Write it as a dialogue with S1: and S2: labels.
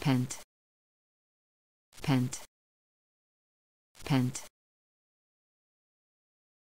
S1: pent. Pent. Pent.